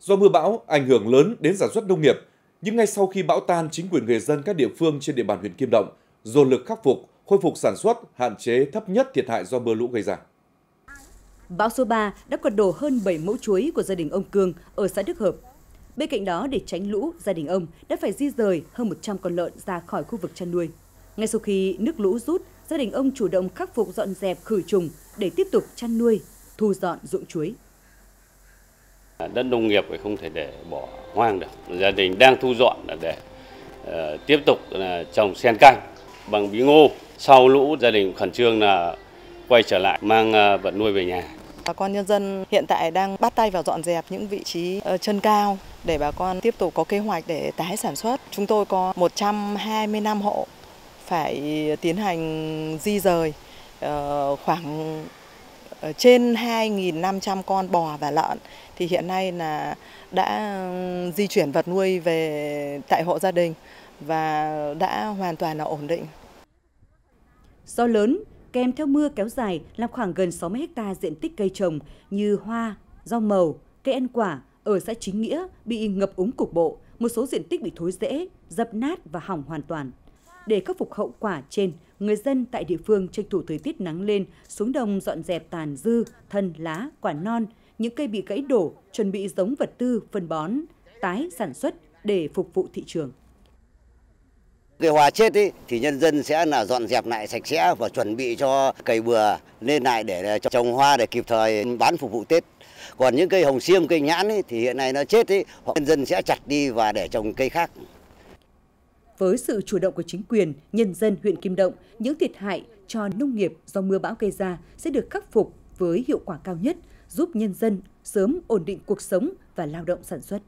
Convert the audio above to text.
Do mưa bão ảnh hưởng lớn đến sản xuất nông nghiệp, nhưng ngay sau khi bão tan, chính quyền người dân các địa phương trên địa bàn huyện Kim Động dồn lực khắc phục, khôi phục sản xuất, hạn chế thấp nhất thiệt hại do mưa lũ gây ra. Bão số 3 đã quật đổ hơn 7 mẫu chuối của gia đình ông Cương ở xã Đức Hợp. Bên cạnh đó, để tránh lũ, gia đình ông đã phải di rời hơn 100 con lợn ra khỏi khu vực chăn nuôi. Ngay sau khi nước lũ rút, gia đình ông chủ động khắc phục dọn dẹp khử trùng để tiếp tục chăn nuôi, thu dọn ruộng chuối. Đất nông nghiệp phải không thể để bỏ hoang được. Gia đình đang thu dọn là để uh, tiếp tục là trồng sen canh bằng bí ngô. Sau lũ gia đình khẩn trương là quay trở lại mang uh, vật nuôi về nhà. Bà con nhân dân hiện tại đang bắt tay vào dọn dẹp những vị trí ờ, chân cao để bà con tiếp tục có kế hoạch để tái sản xuất. Chúng tôi có 125 hộ phải tiến hành di rời khoảng Ờ, trên 2.500 con bò và lợn thì hiện nay là đã di chuyển vật nuôi về tại hộ gia đình và đã hoàn toàn là ổn định. Do lớn, kèm theo mưa kéo dài làm khoảng gần 60 ha diện tích cây trồng như hoa, rau màu, cây ăn quả ở xã Chính Nghĩa bị ngập úng cục bộ, một số diện tích bị thối rễ, dập nát và hỏng hoàn toàn. Để khắc phục hậu quả trên, người dân tại địa phương tranh thủ thời tiết nắng lên xuống đồng dọn dẹp tàn dư, thân, lá, quả non, những cây bị gãy đổ, chuẩn bị giống vật tư, phân bón, tái sản xuất để phục vụ thị trường. Cây hoa chết ý, thì nhân dân sẽ là dọn dẹp lại sạch sẽ và chuẩn bị cho cây bừa lên lại để trồng hoa để kịp thời bán phục vụ Tết. Còn những cây hồng xiêm, cây nhãn ý, thì hiện nay nó chết ý, nhân dân sẽ chặt đi và để trồng cây khác. Với sự chủ động của chính quyền, nhân dân huyện Kim Động, những thiệt hại cho nông nghiệp do mưa bão gây ra sẽ được khắc phục với hiệu quả cao nhất, giúp nhân dân sớm ổn định cuộc sống và lao động sản xuất.